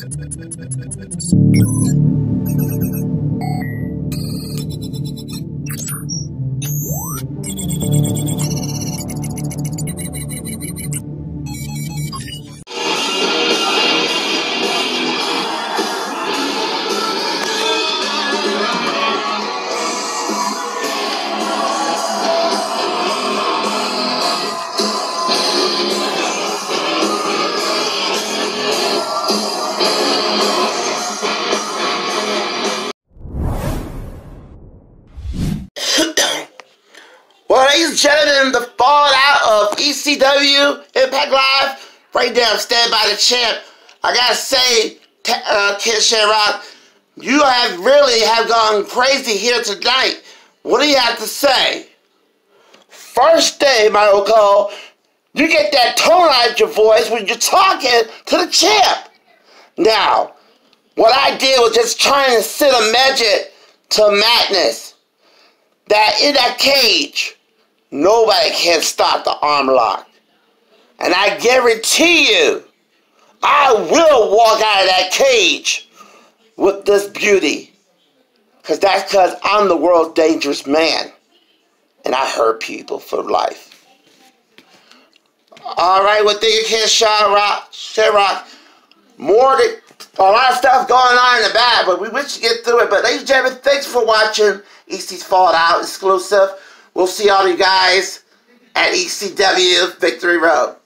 well, ladies and gentlemen, the fallout of ECW Impact Live, right down, stand by the champ. I gotta say, uh, Ken Shamrock, you have really have gone crazy here tonight. What do you have to say? First day, Michael Cole, you get that tone out of your voice when you're talking to the champ. Now, what I did was just trying to sit a midget to madness. That in that cage, nobody can stop the arm lock. And I guarantee you, I will walk out of that cage with this beauty. Because that's because I'm the world's dangerous man. And I hurt people for life. All right, well, thank you, Ken Shamrock. Shamrock. More than a lot of stuff going on in the back, but we wish to get through it. But ladies and gentlemen, thanks for watching EC's Fallout exclusive. We'll see all you guys at ECW Victory Road.